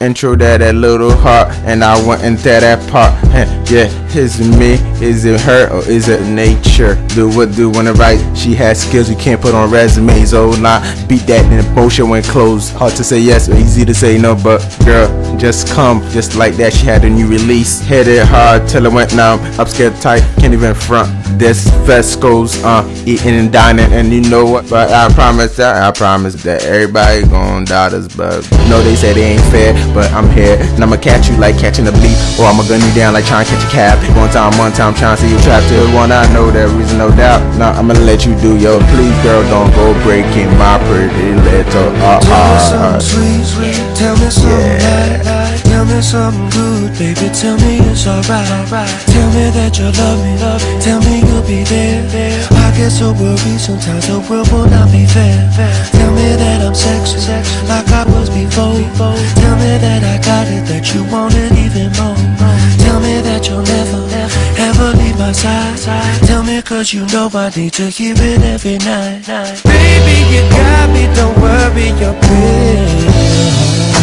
intro that that little heart, and I went into that part. Yeah, is it me? Is it her? Or is it nature? Do what do when I write? She has skills you can't put on resumes. Oh, nah, beat that in emotion when closed. Hard to say yes, easy to say no, but girl, just come, just like that. She had a new release. Hit it hard till it went numb. Upscared tight, can't even front. This Fesco's uh eating and dining, and you know what? But I promise that I promise that everybody gon' doubt us, bug no, they say they ain't fair, but I'm here, and I'ma catch you like catching a bleep, or I'ma gun you down like trying to catch a cab. One time, one time, trying to see you trapped to one. I know that reason, no doubt. Now I'ma let you do your please, girl. Don't go breaking my pretty little uh Tell me uh. something sweet, sweet. Tell me light, light. Tell me something good, baby. Tell me it's alright, alright. Tell me that you love me, love me. Tell me you'll be there, there. I get so worried sometimes the world will not be fair, fair. Tell me that I'm sexy, sexy, like I was before, before. Tell me that I got it, that you want it even more, more. Tell me that you'll never, never, ever leave my side, side. Tell me 'cause you know I need to hear it every night, night. Baby, you got me, don't worry, you're pretty.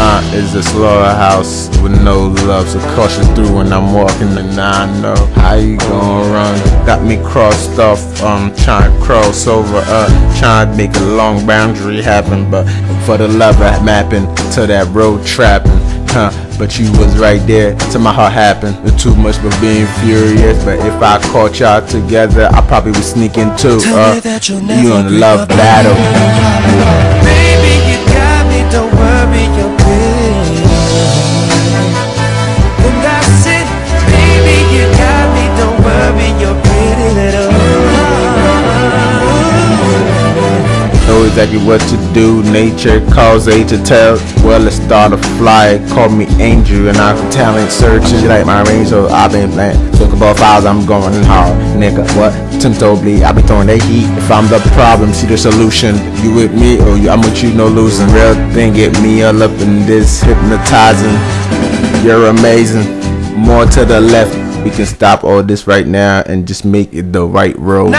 Uh, it's a slaughterhouse with no love, so cautious through when I'm walking, and I know how you gonna run. Got me crossed off, um, trying to cross over, uh, trying to make a long boundary happen, but for the love of mapping to that road trapping, huh? But you was right there till my heart happened. It's too much for being furious, but if I caught y'all together, I probably would sneak in too. Uh, you in a love battle. Baby, exactly what to do. Nature calls A to tell. Well, let's start a fly. Call me Angel, and I'm talent searching. She like my range, so I've been playing. Talk about files, I'm going hard. Nigga, what? Temptably, I be throwing that heat. If I'm the problem, see the solution. You with me, or you, I'm with you, no losing. Real thing, get me all up in this hypnotizing. You're amazing. More to the left. We can stop all this right now and just make it the right road.